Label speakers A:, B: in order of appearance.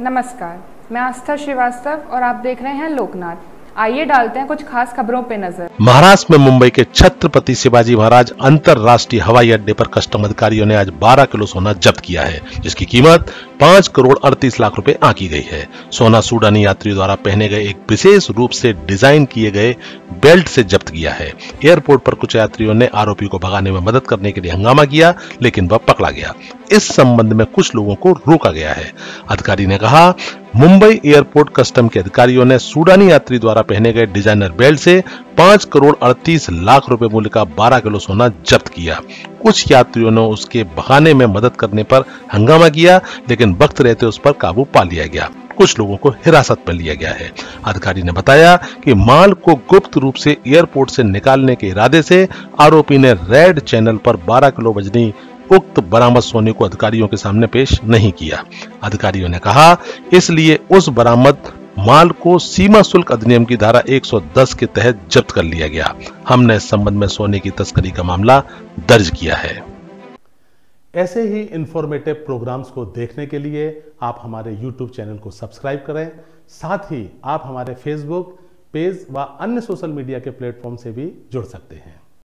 A: नमस्कार, मैं आस्था श्रीवास्तव और आप देख रहे हैं लोकनाथ। आइए डालते हैं कुछ खास खबरों पे नज़र।
B: महाराष्ट्र में मुंबई के छत्रपति शिवाजी महाराज अंतरराष्ट्रीय हवाई अड्डे पर कस्टम अधिकारियों ने आज 12 किलो सोना जब्त किया है, जिसकी कीमत 5 करोड़ 38 लाख रुपए आंकी गई है। सोना सूडानी यात्रियों द्वारा पहने गए एक विशेष रूप से डिज़ाइन किए गए बेल्ट से जब्त किया है। एयरपोर्ट पर कुछ यात्रियों ने आरोपी को भगाने में मदद करने के लिए हंगामा किया, लेकिन वह पकड़ा गया। इस संबंध में कुछ लोगों को रोका गया है। अधिकारी ने कहा, मुंबई एयरपोर्ट कस्टम के अधिकारियों ने सूडानी यात्री द्वारा पहने गए डिज़ाइनर बेल्ट से पाँच करोड़ अड़तीस लाख रुपए मूल्य का बारह किलो सोना जब्त किया। कुछ यात्रियों ने उसके बहाने में मदद करने पर हंगामा किया, लेकिन वक्त रहते उस पर काबू पा लिया गया। कुछ लोगों को हिरासत में लिया गया है। अधिकारी ने बताया कि माल को गुप्त रूप से एयरपोर्ट से निकालने के इरादे से आरोपी ने रेड चैनल पर 12 किलो वजनी उक्त बरामद सोने को अधिकारियों के सामने पेश नहीं किया। अधिकारियों ने कहा, इसलिए उस बरामद माल को सीमा शुल्क अधिनियम की धारा 110 के तहत जब्त कर लिया गया। हमने इस संबंध में सोने की तस्करी का मामला दर्ज किया है।
C: ऐसे ही इंफॉर्मेटिव प्रोग्राम्स को देखने के लिए आप हमारे YouTube चैनल को सब्सक्राइब करें। साथ ही आप हमारे फेसबुक पेज व अन्य सोशल मीडिया के प्लेटफॉर्म से भी जुड़ सकते हैं।